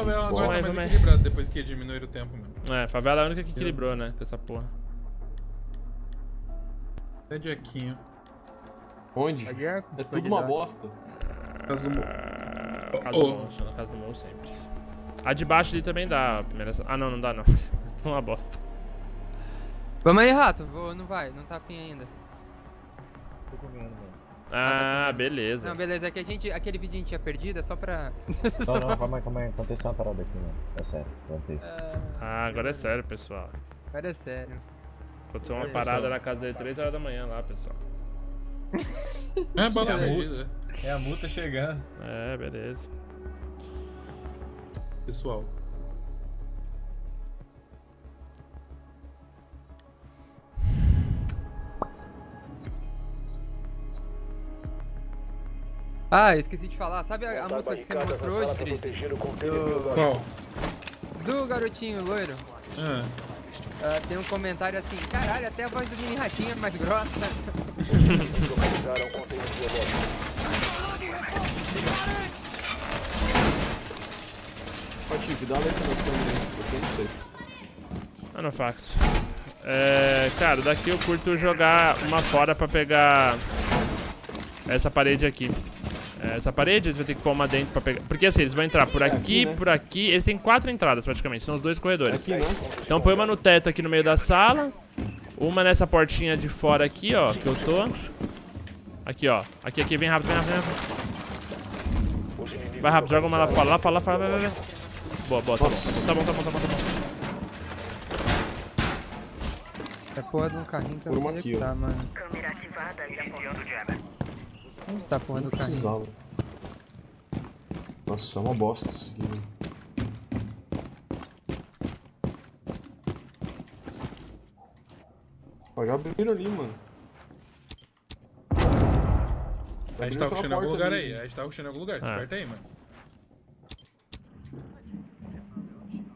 favela agora Bom, tá mais equilibrado depois que diminuíram o tempo, mano. É, favela é a única que equilibrou, né? Com essa porra. Até Jequinho. Onde? É pode tudo uma bosta. Caso do Ah, casa do monstro, na casa do monstro sempre. A de baixo ali também dá a primeira. Ah, não, não dá não. Uma bosta. Vamos aí, rato. Vou, não vai, não tá fim ainda. Tô comendo, mano. Ah, beleza. Não, beleza, é que a gente, aquele vídeo a gente tinha perdido, é só pra. Não, não, calma aí, calma aí. Aconteceu uma parada aqui, mano. É sério, contei. Ah, agora é sério, pessoal. Cara, é sério. Aconteceu uma É, parada na casa dele 3 horas da manhã lá, pessoal. É bala É a perdida, É a multa chegando. É, beleza. pessoal. Ah, esqueci de falar. Sabe a, a música que você me mostrou hoje, Cris? Do, Qual? do garotinho loiro. Ah, Ah, tem um comentário assim, caralho, até a voz do mini ratinho é mais grossa. Ó, Tico, dá letra aí. Não. Ah, no fax. É, cara, daqui eu curto jogar uma fora pra pegar essa parede aqui. É, Essa parede, eles vão ter que pôr uma dentro pra pegar. Porque assim, eles vão entrar por É, aqui, aqui, né? por aqui. Eles têm quatro entradas praticamente, são os dois corredores. Aqui, né? Então põe uma no teto aqui no meio da sala. Uma nessa portinha de fora aqui, ó, que eu tô. Aqui, ó. Aqui, aqui, vem rápido, vem rápido, vem rápido. Vai rápido, joga uma lá fora, lá fora, lá fora, vai, vai, vai. Boa, boa, tá bom. Tá bom, tá bom, tá bom, tá bom. É porra de um carrinho que eu tá, mano. Câmera ativada e apontando jammer. Onde tá a porra do Não carrinho? precisava. Nossa, é uma bosta isso aqui. Ó, já abriram ali, mano. a gente tá aquela rushando em algum lugar ali. aí. A gente tá rushando em algum lugar. Ah. Desperta aí, mano.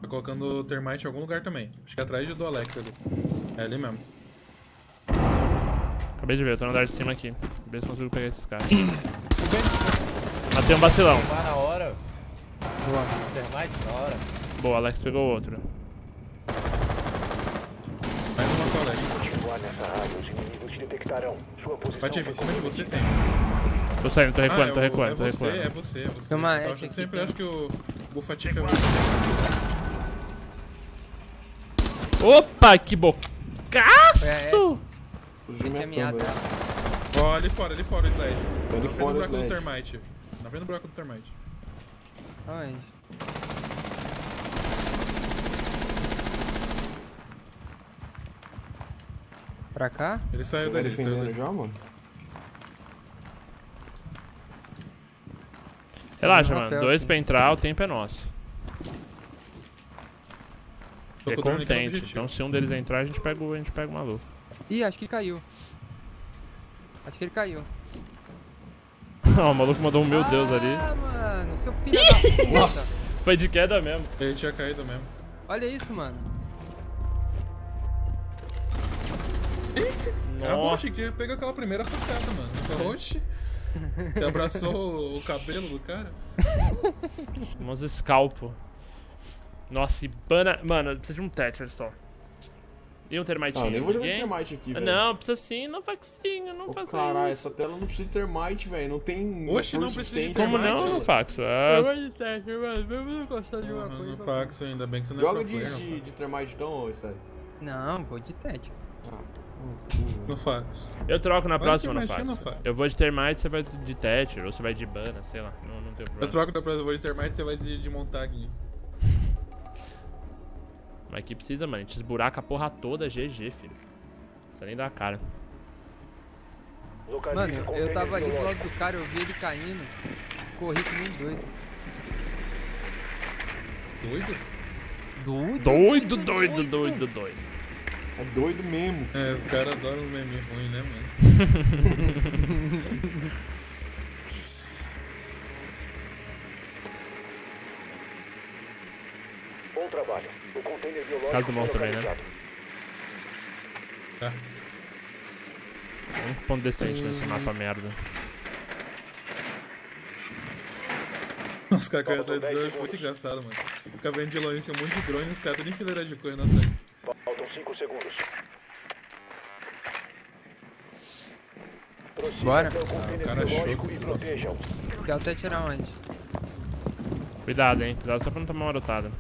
Tá colocando termite em algum lugar também. Acho que é atrás do Alex ali. É ali mesmo. Acabei de ver, eu tô no andar de cima aqui. Ver se consigo pegar esses caras. Matei um vacilão. Na hora. Boa. Termite na hora. Boa, Alex pegou outro. Mais uma com o Alex. Continuar nessa área, os inimigos te detectarão. Sua posição Bate em vai cima de você tem. Tô saindo, tô recuando, tô é recuando, é tô você, recuando. é você, é você. Toma Eu acho- aqui, sempre tem. acho que o Bufatif é você. Opa, que bocaço! Fugiu minha é câmera. Ó, ali fora, ali fora o slide. ali Na frente fora do o buraco do termite. Na frente do buraco do termite. Aonde? Pra cá? Ele saiu Tá dali, ele saiu dali. já, mano? Relaxa, Tem mano. Dois aqui. pra entrar, o tempo é nosso. Tô É contente. Então se um deles entrar, a gente pega o, a gente pega o maluco. Ih, acho que caiu. Acho que ele caiu. Ó, o maluco mandou um meu Deus ali. Ah, mano, seu filho da puta. Nossa! Foi de queda mesmo. Ele tinha caído mesmo. Olha isso, mano. Era bom, Nossa. achei que tinha pego aquela primeira facada, mano. Eu Oxi. Você abraçou o- cabelo do cara? Famoso scalpo. Nossa, e bana. Mano, precisa de um Thatcher só. E um termitinho? Ah, eu nem vou jogar Ninguém? termite aqui, velho. Não, precisa sim, não faxinho, não faça Caralho, isso. essa tela não precisa de termite, velho. Não tem. Oxe, não precisa de suficiente. Como termite, não, ó. Faxo? Ah, de Thatcher, mano. Vamos não gostar de uma coisa. no faxo ainda bem que você não é Joga pro de, player, de, de termite então, ô, sério. Não, vou de Thatcher. Ah, No faxo. eu troco na próxima no não Faxo. faz. Eu vou de termite, você vai de Thatcher, ou você vai de bana, sei lá. Não, não tem Eu problema. troco da próxima, eu vou de termite você vai de, de montagem. Mas que precisa, mano. A gente esburaca a porra toda, GG, filho. Precisa nem dar a cara. Mano, eu tava ali do lado do cara, eu vi ele caindo. Corri que nem doido. Doido? Doido? Doido, doido, doido, doido. é doido mesmo. É, os caras adoram os memes ruins, né, mano? Casa do mal foi também, né? Tá. Um ponto decente nesse mapa merda. Os caras correndo atrás do drone, muito engraçado, mano. Fica vendo de longe assim, um monte de drone e os caras tudo em fileira de correndo atrás. Faltam 5 segundos. Bora. até o cara achou e. Quer até tirar onde? Cuidado, hein. Cuidado só pra não tomar uma marotada.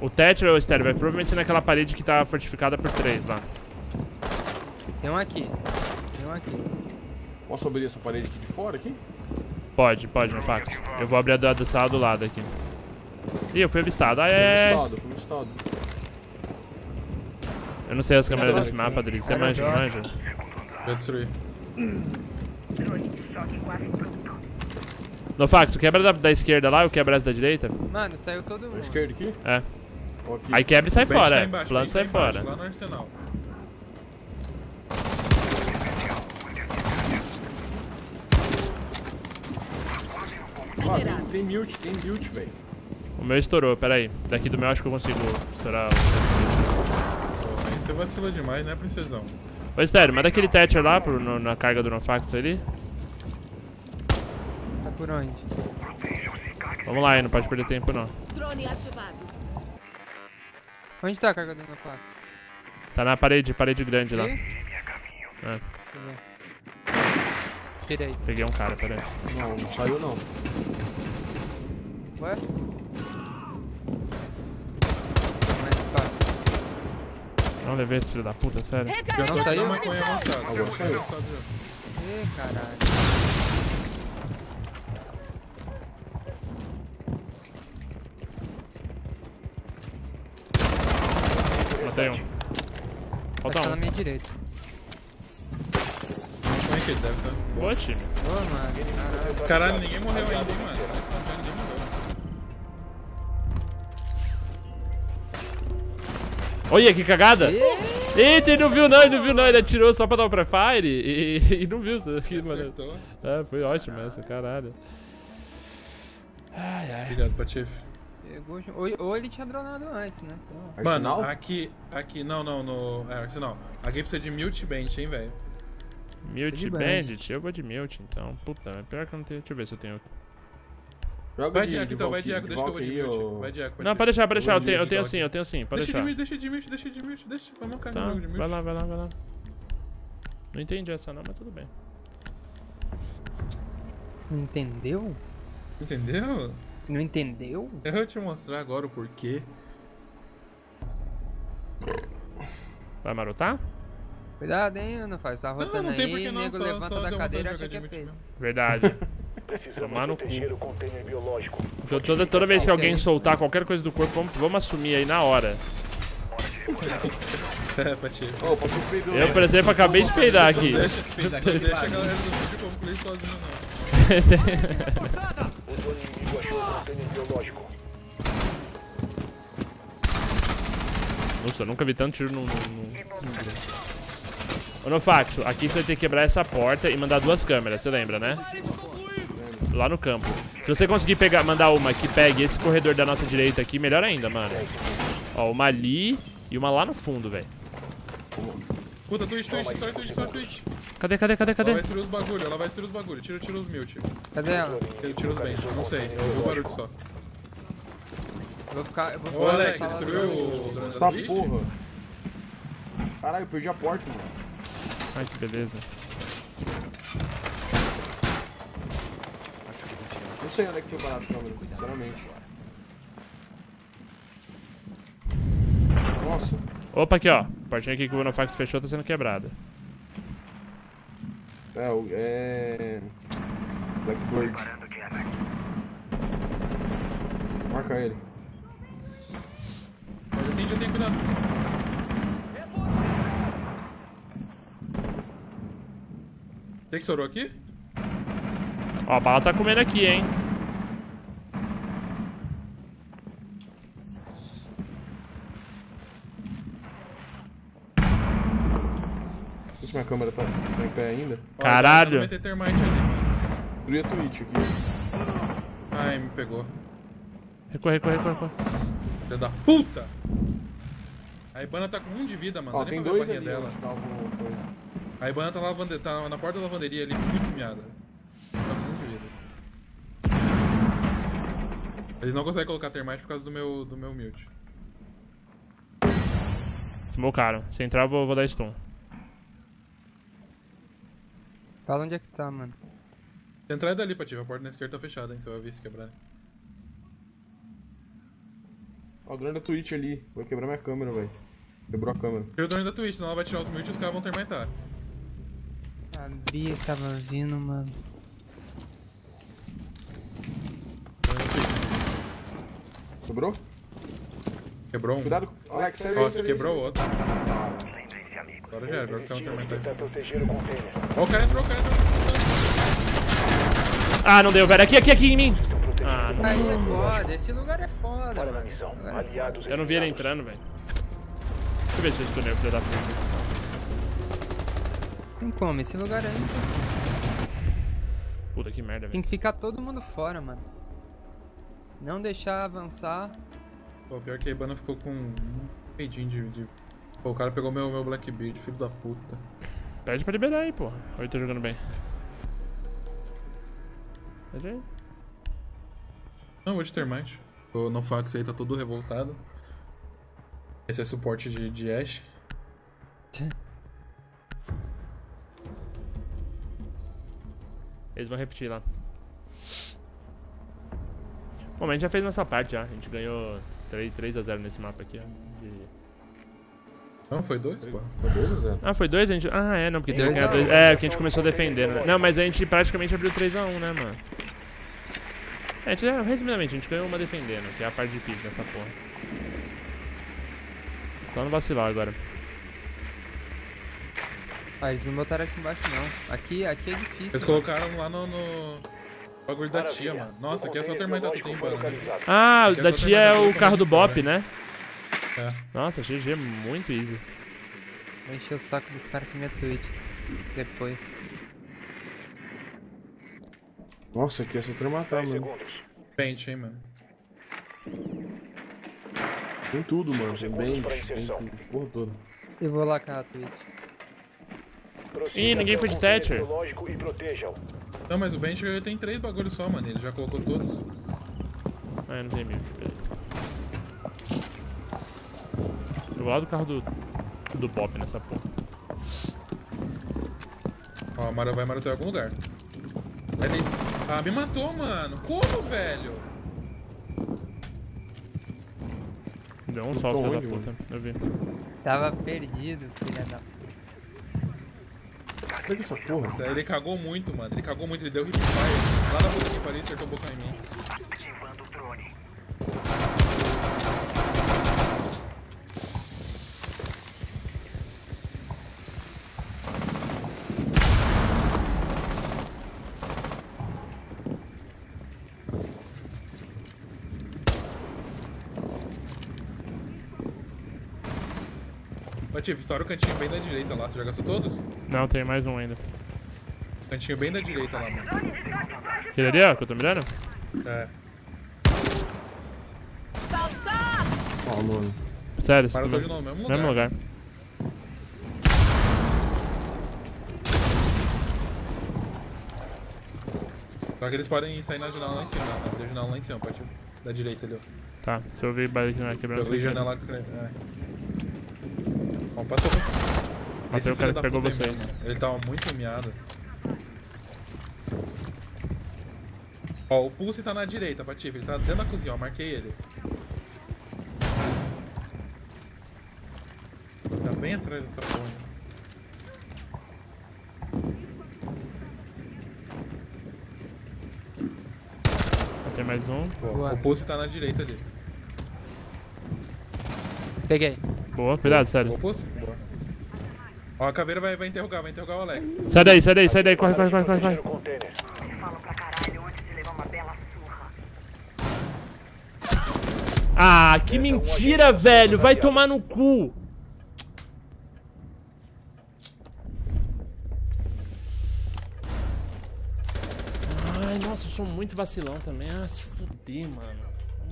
O Thatcher, ô Estéreo, vai provavelmente naquela parede que tá fortificada por três lá. Tem um aqui. Tem um aqui. Posso abrir essa parede aqui de fora aqui? Pode, pode, no fax. Eu vou abrir a da, da sala do lado aqui. Ih, eu fui avistado. Ah, Fui é. no estado, fui no estado. Eu não sei as câmeras desse mapa, Adri. Você manja, manja? Destruir. No fax, tu quebra da, da esquerda lá, eu quebro essa da direita? Mano, saiu todo mundo. esquerda aqui? É. Aqui. Aí quebra e sai fora, tá embaixo, Plano sai tá embaixo, fora. Lá no arsenal. Ah, tem, mute, tem mute, velho. O meu estourou, peraí. Daqui do meu acho que eu consigo estourar. Pô, aí você vacila demais, né, princesão? Ô, Estéreo, manda aquele Thatcher lá pro, no- na carga do Nofax ali. Tá por onde? Vamos lá, aí, não pode perder tempo não. Drone ativado. Onde tá a carga do Nofax? Tá na parede, parede grande lá. É. Tirei. peguei um cara, peraí. Não, não saiu não. Ué? Não levei esse filho da puta, sério. Já na saiu? maconha avançada. Agora saiu. Ih, caralho. Matei um. Tá Falta na um. minha direita. Como é que ele deve estar? Boa, time. Ô, mano, caralho. Caralho, ninguém morreu ainda, hein, mano. Tá ninguém morreu. Olha, que cagada! Eita, ele não viu não, ele não viu não, ele atirou só pra dar o prefire e, e não viu isso aqui, mano. É, foi ótimo essa, caralho. Ai, ai. Obrigado, Patife. Pegou. Ou, ou ele tinha dronado antes, né? Mano, Arsenal? aqui, aqui, não, não, no. É, Arsenal. Aqui precisa de mute bench, hein, velho. Mute de Bandit, eu vou de mute então. Puta, mas pior que eu não tenho. Deixa eu ver se eu tenho. Joga Vai de, de eco, então, vai de eco, deixa que eu vou de mute. ou- Vai de eco. Não, pode deixar, pode deixar. Eu de- tenho, eu de tenho dog. sim, eu tenho sim, pode Deixa de deixar. mute, deixa de mute, deixa de mute, deixa pra não cair no Tá, jogo de mute. vai lá, vai lá, vai lá. Não entendi essa não, mas tudo bem. Entendeu? Entendeu? Não entendeu? Eu vou te mostrar agora o porquê. Vai marotar? Cuidado, hein, não faz. Tá Não, rotando não tem aí, não, nego só, levanta só da cadeira de acha que é feio. Verdade. Tomar no cu. o. Eu- toda, toda vez que alguém soltar qualquer coisa do corpo, vamos, vamos assumir aí na hora. É. Eu, por exemplo, acabei de peidar aqui. Deixa, deixa a galera do vídeo concluir sozinho, não. Nossa, eu nunca vi tanto tiro no. no, no... Ô, Nofaxo, aqui você vai ter que quebrar essa porta e mandar duas câmeras, você lembra, né? Lá no campo. Se você conseguir pegar, mandar uma que pegue esse corredor da nossa direita aqui, melhor ainda, mano. Ó, uma ali e uma lá no fundo, velho. Puta, Twitch, Twitch, só Twitch, só Twitch. Cadê, cadê, cadê, Ela cadê? vai destruir os bagulho, ela vai destruir os bagulho. Tira, tira os mute. Cadê ela? Tira, tira os bench. Não sei, eu ouvi o barulho só. Eu vou ficar. Eu vou Ô, Alex, você viu o Essa porra. Caralho, eu perdi a porta, mano. Ai, que beleza. Não sei onde é que foi parar a câmera, sinceramente. Nossa, Opa, aqui, ó. A portinha aqui que o Nofax fechou tá sendo quebrada. é, o- é... Blackbird. Marca ele. Mas atende, cuidado. O que que estourou aqui? Ó, a bala tá comendo aqui, hein? Sei se minha câmera tá, tá em pé ainda. Caralho. Vai meter termite ali. Abri a Twitch aqui. Ai, me pegou. Recorre, recorre, recorre, recorre. Filha da puta! A Ibana tá com um de vida, mano. Ó, tem dois ali, dela. A Ibana tá, lavande... tá na porta da lavanderia ali, muito miada. Tá com um de vida. Eles não conseguem colocar termite por causa do meu, do meu mute. Smocaram. Se entrar, eu vou, vou dar stun. Fala onde é que tá, mano. Se entrar é dali, Patife. A porta na esquerda tá fechada, hein? Você vai ver se quebrar. Ó, o drone da Twitch ali. Vai quebrar minha câmera, velho. Quebrou a câmera. Tira o drone da Twitch, senão ela vai tirar os mute e os caras vão termitar. Sabia que tava vindo, mano. Quebrou? Quebrou um. Cuidado. Alex, sai daí, Ó, sai daí. quebrou o outro. Agora já era, agora os caras vão Tentar terminar. proteger o container. Ó, o cara entrou, o cara entrou. Ah, não deu, velho. Aqui, aqui, aqui em mim. Ah, não. Aí é foda, esse lugar é foda, Olha na missão. É Aliados Eu não vi ele entrando, velho. Deixa eu ver se eu estunei o filho da puta. Tem como, esse lugar aí Puta que merda, tem velho. que ficar todo mundo fora, mano. Não deixar avançar. Pô, pior que a Ibana ficou com um peidinho de, de... Pô, o cara pegou meu, meu Blackbeard, filho da puta. Pede pra liberar aí. Ou eu tô jogando bem. Pede aí. Não, vou de termite. O no fax aí tá todo revoltado. Esse é suporte de, de Ash. Eles vão repetir lá. Bom, a gente já fez nossa parte já. A gente ganhou 3, 3 a 0 nesse mapa aqui, ó. De- Não, foi dois, pô. Foi 2 ou 0? Ah, foi 2? A gente... Ah, é, não, porque teve que Dois ganhar a dois. É, porque a gente começou defendendo, né? Não, mas a gente praticamente abriu 3x1, né, mano? É, a gente, é, resumidamente, a gente ganhou uma defendendo, que é a parte difícil dessa porra. Só não vacilar agora. Ah, eles não botaram aqui embaixo não. Aqui, aqui é difícil. Eles mano. colocaram lá no, no bagulho da tia, mano. Nossa, O aqui é só container terminar tu tem biológico foi Ibana. né? localizado. Ah, o é da só tia é o carro do. Bop, né? É. Nossa, GG, muito easy. Vou encher o saco dos caras com minha Twitch. Depois. Nossa, aqui é só trematar, 10 mano. Pente, hein, mano. Tem tudo, mano. Tem bem, tudo. Porra toda. Eu vou lá com a Twitch. Ih, ninguém foi de Thatcher. Não, mas o Bench tem três bagulhos só, mano. Ele já colocou todos. Ah, eu não tem mil, beleza. Vou lá do carro do, do Bop nessa porra. Ó, a Mara vai marotar em algum lugar. Ter... Ah, me matou, mano. Como, velho? Deu um sol, filho da puta. Eu vi. Tava perdido, filha da. Pega essa porra. Nossa, Ele cagou muito, mano. Ele cagou muito. Ele deu hit fire. Lá na puta que pariu, acertou um pouco em mim. Patife, estoura o cantinho bem da direita lá. Você já gastou todos? Não, tem mais um ainda. Cantinho bem da direita lá, mano. Aquele ali, ó, que eu tô mirando? É. Ó, mano. Sério, Para tá de novo, mesmo lugar. mesmo lugar. Só que eles podem sair na janela lá em cima. Na janela lá em cima, Patife. Da direita ali, ó. Tá, se eu ver barulho aqui na quebrando. Eu vi janela. É. Bom, passou. Matei o cara que da pegou vocês. mesmo, Ele tava muito miado. Ó, o Pulse tá na direita, Patife. Ele tá dentro da cozinha, ó. Marquei ele. Tá bem atrás dessa porra. Tem mais um. Boa. O Pulse tá na direita ali. Peguei. Boa, cuidado, sério. o Pulse? Boa. Ó, a caveira vai, vai interrogar, vai interrogar o Alex. Sai daí, sai daí, sai daí, corre, corre, corre, corre. corre. Ah, que mentira, velho. Vai tomar no cu. Ai, nossa, eu sou muito vacilão também. Ah, se fuder, mano.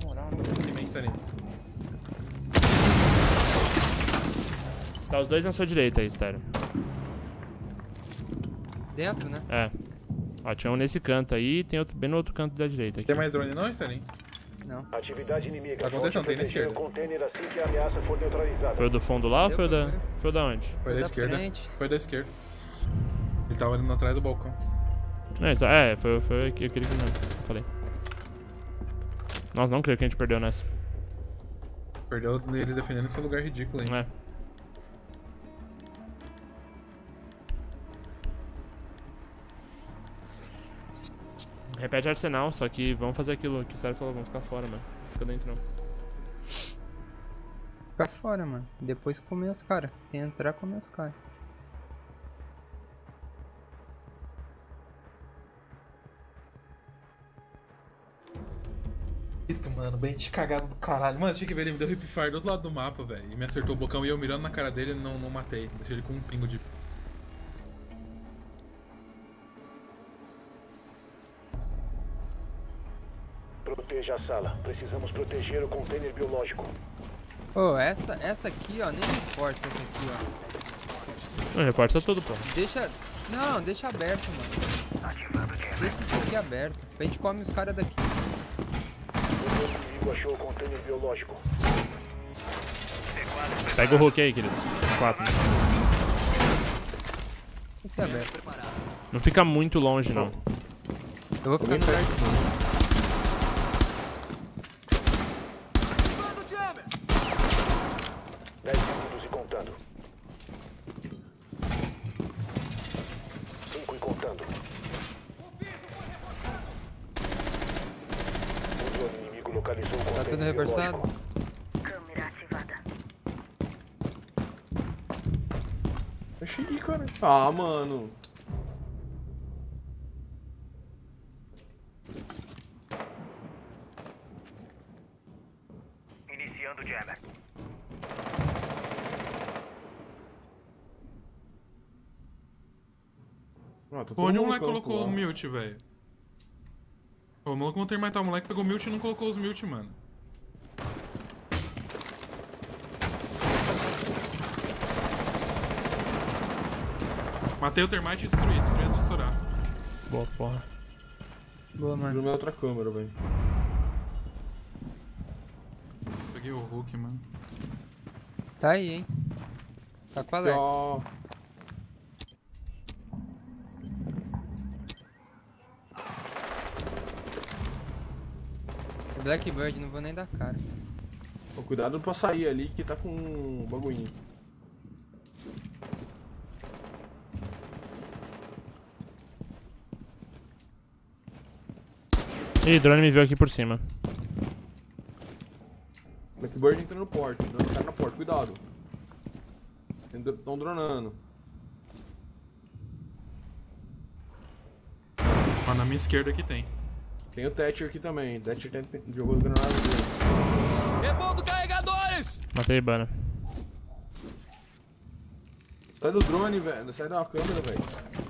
Na moral, não. Tem bem Tá os dois na sua direita aí, Estéreo. Dentro, né? É. Ó, tinha um nesse canto aí e tem outro bem no outro canto da direita aqui. Tem mais drone não, Sterling? Não. Atividade inimiga. Tá acontecendo, tem na esquerda. assim que a ameaça for neutralizada. Foi o do fundo lá ou foi o da. Foi. O da onde? Foi Foi da da esquerda. Foi da esquerda. Ele tava indo atrás do balcão. É, então- é, foi, foi aquele que não. Falei. Nossa, não creio que a gente perdeu nessa. Perdeu eles defendendo esse lugar ridículo aí. É. Repete Arsenal, só que vamos fazer aquilo que o Sérgio falou, vamos ficar fora, mano. Fica dentro não. Fica fora, mano. Depois comer os caras. Se entrar, comer os caras. Eita, mano, bem de cagado do caralho. Mano, tinha que ver, ele me deu hip fire do outro lado do mapa, velho. E me acertou o bocão e eu mirando na cara dele não, não matei. Deixei ele com um pingo de. Proteja a sala. Precisamos proteger o container biológico. Ô, essa, essa aqui, ó, nem reforça essa aqui, ó. Não, reforça tudo, pô. Deixa. Não, deixa aberto, mano. Deixa isso aqui aberto. A gente come os caras daqui. O inimigo achou o container biológico. Pega o Hulk aí, querido. Quatro. Aberto. Não fica muito longe, não. Eu vou ficar no lugar de cima. Dez segundos e contando. Cinco e contando. O drone inimigo localizou o Tá container tudo reforçado? biológico. Câmera ativada. Achei, cara. Ah, mano. Iniciando jammer. Ah, tá Pô, onde o moleque colocou lá. o mute, velho? O maluco não tem mais tal. O moleque pegou o mute e não colocou os mute, mano. Matei o termite e destruí, destruí antes de estourar. Boa, porra. Boa, mano. Minha outra câmera, velho. Peguei o Hulk, mano. Tá aí, hein. Tá com a Alex. Ó, Blackbird, não vou nem dar cara. cuidado pra sair ali que tá com um bagulhinho. Ih, drone me viu aqui por cima. Blackbird entra no porte, o drone tá na porta, cuidado. Estão dronando. Ó, na minha esquerda aqui tem. Tem o Thatcher aqui também. Thatcher tem, jogou as granadas dele. Matei Ibana. Sai do drone, velho. Sai da câmera, velho.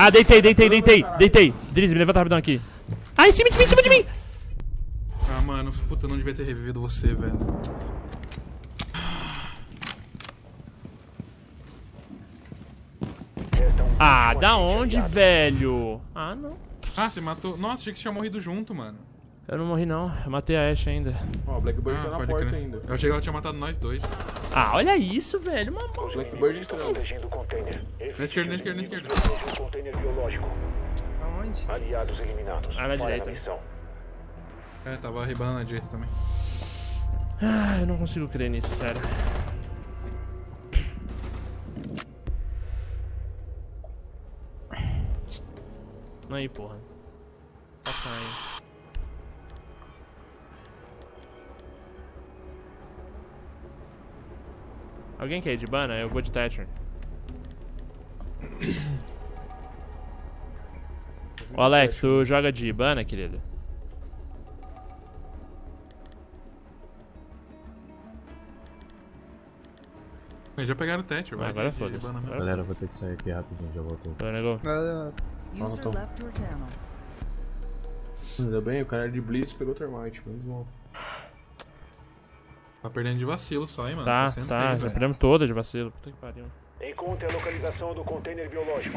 Ah, deitei, deitei, deitei, deitei. Drizzy, me levanta rapidão aqui. Ah, em cima de mim, em cima de mim! Ah, mano, puta, eu não devia ter revivido você, velho. Ah, da onde, velho? Ah, não. Ah, você matou. Nossa, achei que você tinha morrido junto, mano. Eu não morri, não. Eu matei a Ashe ainda. Ó, o Blackbird Ah, tá na pode porta crer. ainda. Eu achei que ela tinha matado nós dois. Ah, olha isso, velho. Uma mão. Blackbird Estão protegendo o container. Na esquerda, na esquerda, na esquerda. Container biológico. Aonde? Aliados eliminados. Ah, na direita. É, tava ribanando a Jace também. Ah, eu não consigo crer nisso, sério. Aí, porra. Tá saindo. Alguém quer ir de Bana? Eu vou de Thatcher. Ô Alex, tu joga de Ibana, querido? Eles já pegaram o Thatcher, vai. agora foda-se. Galera, vou ter que sair aqui rapidinho, já volto. Tô, negou. User left Ainda bem, o cara era de Blitz pegou o Termite. Menos mal. Tá perdendo de vacilo só, hein, mano? Tá, tá. Véio. Tá, já perdemos toda de vacilo. Puta que pariu. Encontre a localização do container biológico.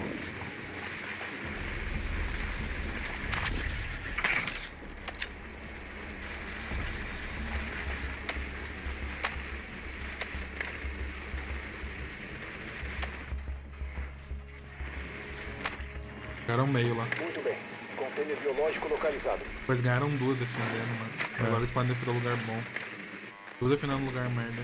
Ficaram meio lá. Muito bem. Container biológico localizado. Pois ganharam duas defendendo, mano. É. Agora eles podem defender um lugar bom. Duas defendendo um lugar merda.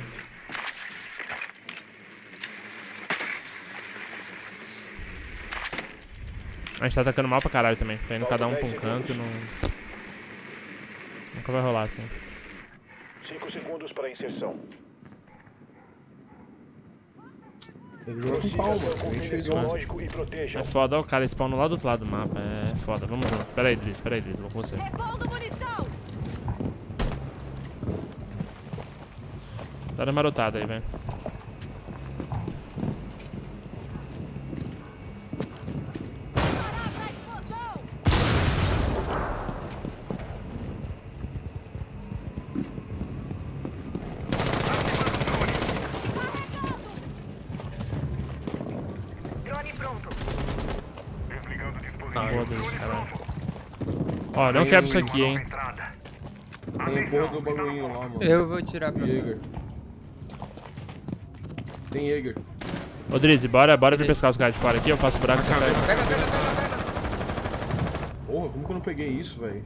A gente tá atacando mal pra caralho também. Tá indo cada um pra um canto e não. Nunca vai rolar assim. 5 segundos para inserção. Ele jogou com palma. A gente fez um. e. É foda, ó, o cara spawn lá do outro lado do mapa. É foda, vamos junto. Pera aí, Driz, pera aí, Driz, vou com você. Tá dando marotada aí, velho. Caralho. Ó, não quebra isso aqui, hein. Tem a porra do bagulhinho lá, mano. Eu vou tirar pra Jäger. Tem Jäger. Ô, Drizzy, bora, bora vir pescar os caras de fora aqui, eu faço buraco e você pega. Pega, pega, pega, pega. Porra, como que eu não peguei isso, velho?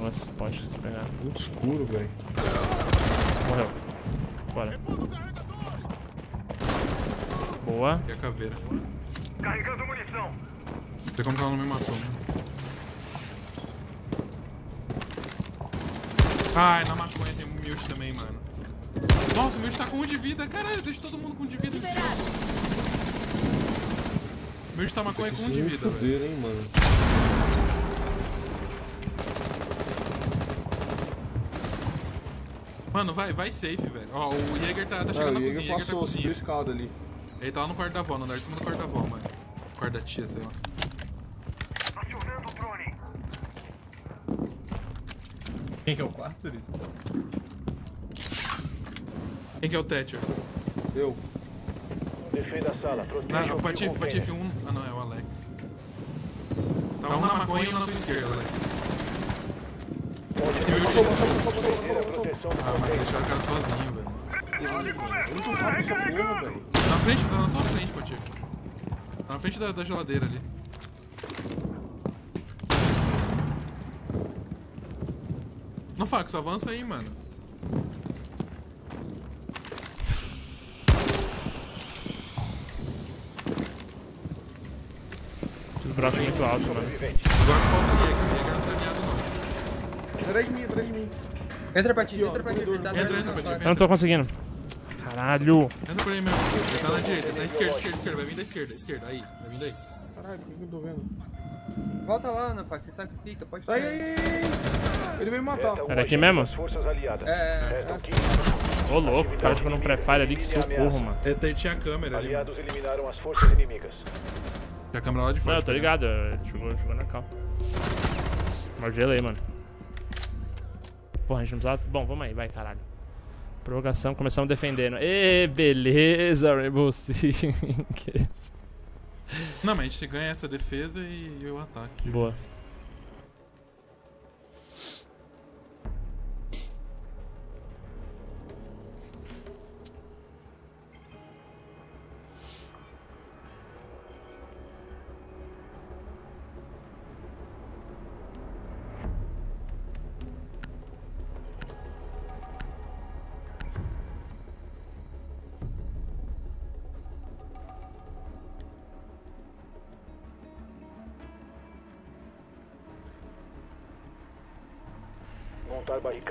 Nossa, pode pegar. Muito escuro, velho. Morreu. Bora. Boa. E a caveira. Carregando munição. Não sei como que ela não me matou, né? Ai, na maconha tem um Milch também, mano. Nossa, o Milch tá com um de vida. Caralho, deixa todo mundo com um de vida. O Milch tá maconha com um de vida, velho. hein, mano. Mano, vai, vai safe, velho. Ó, o Jäger tá, tá Ah, chegando o na cozinha. Jäger tá passou, subiu cozinha. a escada ali. Ele tá lá no quarto da avó, no andar de cima do quarto da avó, mano. Quarto da tia, sei lá. Acionando o drone. Quem que é o quarto, Driz? Quem que é o Thatcher? Eu. Defenda a sala. Proteja Não, o o Patife. Patife 1. Ah, não, é o Alex. Tá um na maconha e um na sua esquerda, Alex. Manter a proteção do Ah, mas deixaram o cara sozinho, velho. Eu não tô rápido porra, velho. Tá na frente, tá na tua frente, Patife. Tá na frente da, da geladeira ali. Não, Fax, avança aí, mano. Os buracos muito altos, mano. Agora falta. O Jäger não tá alinhado, não. Atrás de mim, atrás de mim. Entra pra ti, Aqui, entra pra ti. Ele tá Entra. Eu não tô conseguindo. Caralho. Entra por aí mesmo. Ele tá na direita, na esquerda, esquerda, esquerda. Vai vir da esquerda, esquerda. Aí, vai vir daí. Caralho, o que que eu tô vendo? Volta lá, Ana Pax, você sabe que fica, pode Ai, ficar. ai, ai, ai. Ele veio me matar. Era aqui mesmo? É, é, 15. Ô, louco, o cara jogou num pré-fire ali, que socorro, mano. Ele tinha câmera ali. Aliados eliminaram as forças inimigas. Tinha a câmera lá de Não, fora. eu tô ligado, ele jogou, jogou na cal. Mas gelei, mano. Porra, a gente não precisava. Bom, vamos aí, vai, caralho. Provocação, começamos defendendo. Ê, beleza, Rainbow Six. Não, mas a gente ganha essa defesa e, o ataque. Boa.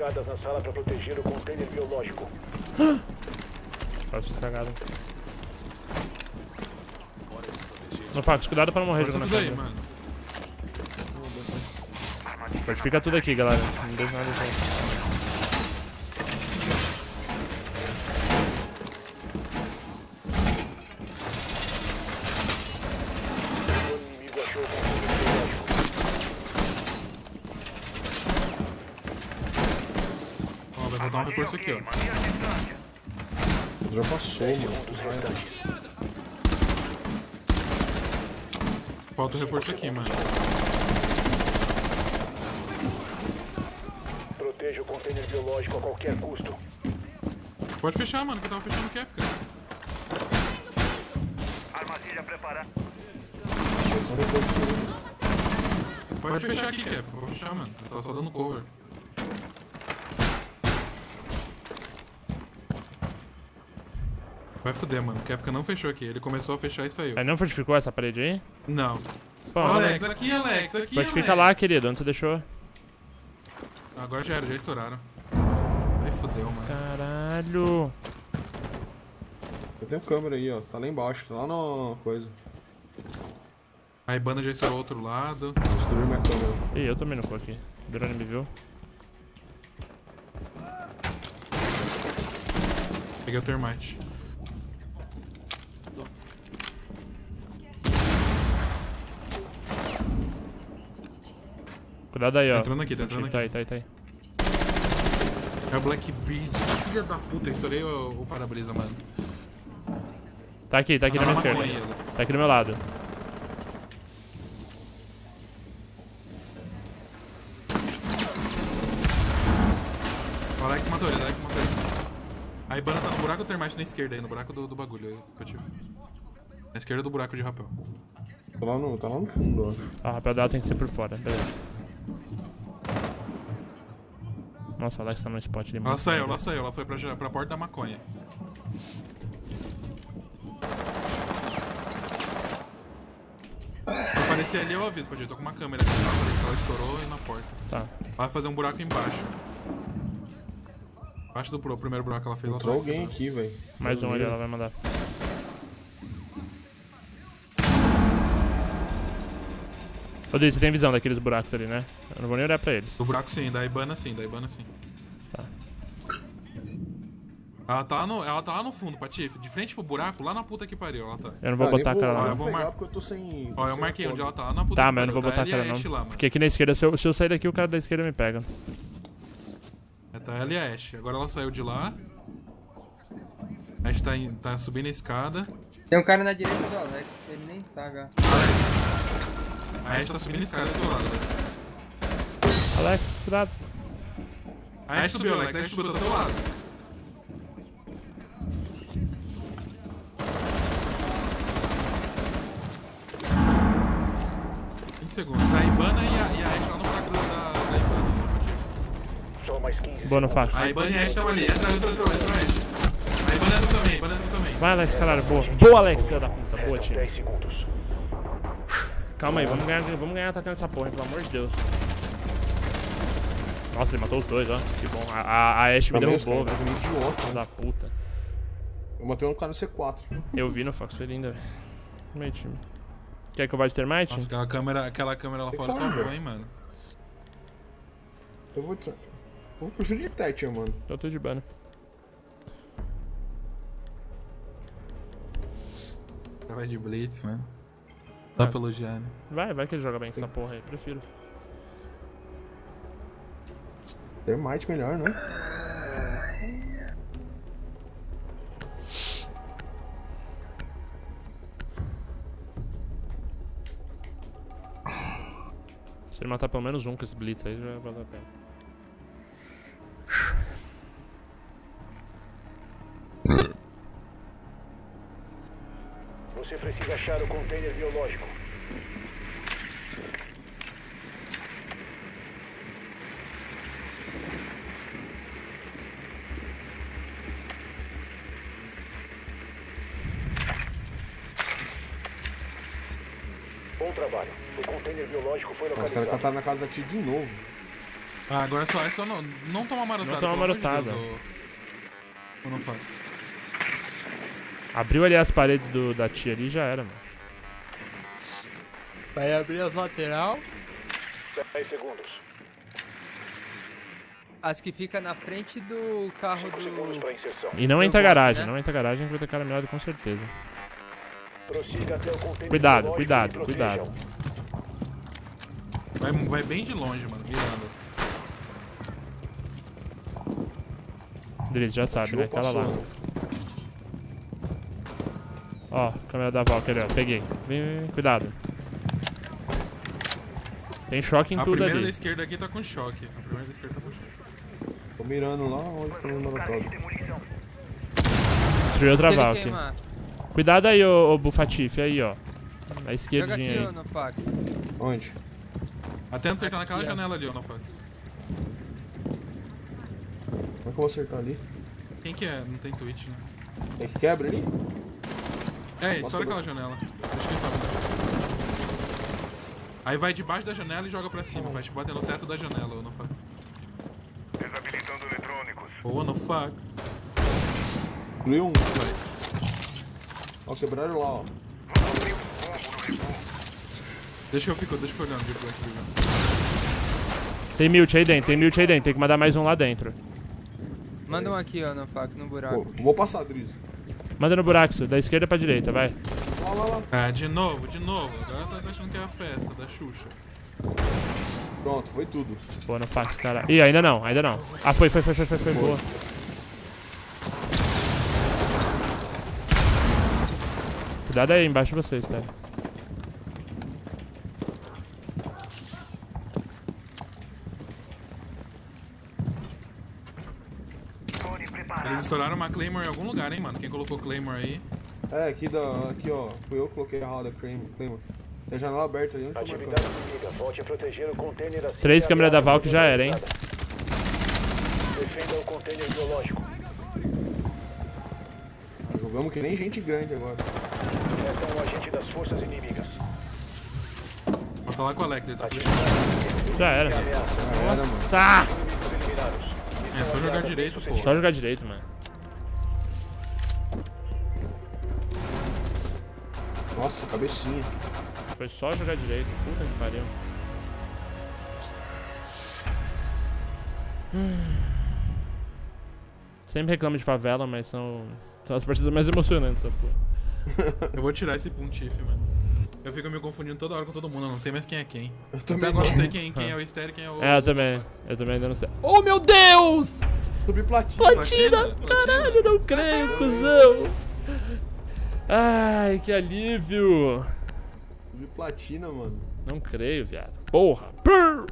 Barricadas na sala para proteger o container biológico. Quase cagada. Não, Pax, cuidado pra não morrer jogando na aí, mano. Fortifica tudo aqui, galera. Não deixa nada deixar. Aqui, ó. Já passou, mano. Falta um reforço aqui, mano. Proteja o container biológico a qualquer custo. Pode fechar, mano, que eu tava fechando o cap, cara. Armadilha preparada. Pode fechar aqui, cap. Vou fechar, mano. Eu tava só dando cover. Vai fuder, mano. O Capca não fechou aqui. Ele começou a fechar e saiu. Aí não fortificou essa parede aí? Não. Bom, Alex, aqui, Alex, aqui, fortifica Alex. lá, querido, onde você deixou? Agora já era, já estouraram. Aí fudeu, mano. Caralho. Eu tenho câmera aí, ó. Tá lá embaixo, tá lá na coisa. A Ibana já estourou outro lado. Destruiu minha câmera. Ih, eu também não tô aqui. O drone me viu. Peguei o termite. Cuidado aí, ó. Tá entrando aqui, tá entrando Tá aí, tá aí, tá aí. É o Black Beard. Filha da puta, eu estourei o, o para-brisa, mano. Tá aqui, tá aqui na minha esquerda. Tá aqui do meu lado. O Alex matou ele, o Alex matou ele. A Ibana tá no buraco do termite na esquerda aí, no buraco do, do bagulho aí, que eu tive. Na esquerda do buraco de rapel. Tá lá no, tá lá no fundo, ó. Ah, o rapel dela tem que ser por fora, beleza. Nossa, o Alex tá no spot ali. Ela saiu, ela saiu, ela foi pra, pra porta da maconha. Se aparecer ali, eu aviso, pode ir. Tô com uma câmera aqui, tá? Ela estourou e na porta. Tá. Ela vai fazer um buraco embaixo. Embaixo do primeiro buraco que ela fez lá Entrou atrás. alguém aqui, velho. Mais um ali, ela vai mandar. Ô, você tem visão daqueles buracos ali, né? Eu não vou nem olhar pra eles. Do buraco sim, da Ibana sim, da Ibana sim. Tá. Ela tá, lá no, ela tá lá no fundo, Patife, de frente pro buraco, lá na puta que pariu, ela tá. Eu não vou Ah, botar a cara vou, lá. eu vou mar- porque eu tô sem... tô Ó, eu marquei onde ela tá, lá na puta Tá, que mas eu não vou botar tá a ela cara e não. Lá. Porque aqui na esquerda, se eu, se eu sair daqui, o cara da esquerda me pega. É, tá ela e a Ashe. Agora ela saiu de lá. A Ashe tá, em- tá subindo a escada. Tem um cara na direita do Alex, ele nem sabe, ó. A Ashe tá subindo a escada do lado. velho. Alex, cuidado. A Ashe subiu, Alex, a Ashe subiu do teu lado. Segundos. A Ibana e a, e a Ashe lá no buraco da, da, Ibana. Só mais 15 Boa no fax. A Ibana e a Ashe estão ali. Entra, entra, entra, entra, entra, Ashe. A Ibana entra também, a Ibana entra também. Vai, Alex, caralho, boa. Boa, Alex, filho da puta. Boa, time. 10 segundos. Calma aí, vamos ganhar, vamos ganhar atacando essa porra, pelo amor de Deus. Nossa, ele matou os dois, ó. Que bom. A, a, a Ashe me derrubou, velho. tá um idiota. Filho da puta. Eu matei um cara no C4. Eu vi no Fox, foi linda, velho. Meio time. Quer que eu vá de termite? Nossa, aquela câmera, aquela câmera lá Tem fora sair, salvou, velho. hein, mano. Eu vou... te- Eu vou preferir Thatcher, mano. Eu tô de banner. Vai de Blitz, mano. Dá pra elogiar, né? Vai, vai que ele joga bem com essa porra aí, prefiro. Termite melhor, né? Se ele matar pelo menos um com esse blitz aí, já vale a pena. Precisa achar o container biológico. Bom trabalho. O container biológico foi Os caras localizado. cantaram na casa da tia de novo. Ah, agora é só, é só não, não tomar marotada. Não tomar marotada. Deus, ô não faz. Abriu ali as paredes do, da tia ali já era, mano. Vai abrir as lateral. 10 segundos. As que fica na frente do carro do. E não entra a garagem, né? não entra a garagem que vai ter cara melhor com certeza. Cuidado, cuidado, e cuidado. Vai, vai bem de longe, mano, virando. Beleza, já sabe, né? Aquela lá. Ó, câmera da Valkyrie, ó. Peguei. Vem, vem, vem, cuidado. Tem choque em A tudo primeira da ali. esquerda aqui tá com choque. A primeira da esquerda tá com choque. Tô mirando lá onde foi o marotado. Destruiu outra Valk. Cuidado aí, ô, ô Bufatife, aí, ó. Na joga esquerdinha aqui, aí. ô, no fax. Onde? Atenta acertar naquela Aqui, ó. janela ali, ó, no. Como é que eu vou acertar ali? Quem que é? Não tem Twitch, né? É que quebra ali? É, Nossa, estoura aquela janela. Deixa quem sabe. Aí vai debaixo da janela e joga pra cima. Vai te bater no teto da janela, ô, no fax. Desabilitando eletrônicos. Boa, no fax. Destruiu um. Vai. Ó, quebraram lá, ó. Deixa que eu fico, deixa que eu olhando de Black River. Tem mute aí dentro, tem mute aí dentro. Tem que mandar mais um lá dentro. Manda um aqui, ó, no fax, no Pô, buraco. vou passar, Driz. Manda no buraco, da esquerda pra direita, vai. Ah, de novo, de novo. Agora tá achando que é a festa da Xuxa. Pronto, foi tudo. Boa, no fax, cara. Ih, ainda não, ainda não. Ah, foi, foi, foi, foi, foi, foi, boa. Cuidado aí, embaixo de vocês, cara. Drone preparado. Eles estouraram uma Claymore em algum lugar, hein, mano? Quem colocou Claymore aí? É, aqui da. Aqui, ó. Fui eu que coloquei a Claymore. Claymore. Tem a janela aberta ali, onde Atividade marcando? inimiga. Volte a proteger o container assim Três câmeras da Valk já era, hein? Defenda o container biológico. Ah, Jogamos que nem gente grande agora. Esta é um agente das forças inimigas. Vou falar com o Alex, ele tá aqui. Já era. Já era, mano. Tá! É só jogar direito, pô. Só jogar direito, mano. Nossa, cabecinha. Foi só jogar direito. Puta que pariu. Hum. Sempre reclamo de favela, mas são, são as partidas mais emocionantes, essa porra. Eu vou tirar esse Pontiff, mano. Eu fico me confundindo toda hora com todo mundo, eu não sei mais quem é quem. Eu Até também agora eu não. sei quem, quem é o Estéreo e quem é o. É, eu também. Eu também ainda não sei. Oh, meu Deus! Subi platina. Platina! Platina? Caralho, não creio, cuzão! Ai, que alívio! Subi platina, mano. Não creio, viado. Porra! Brrr.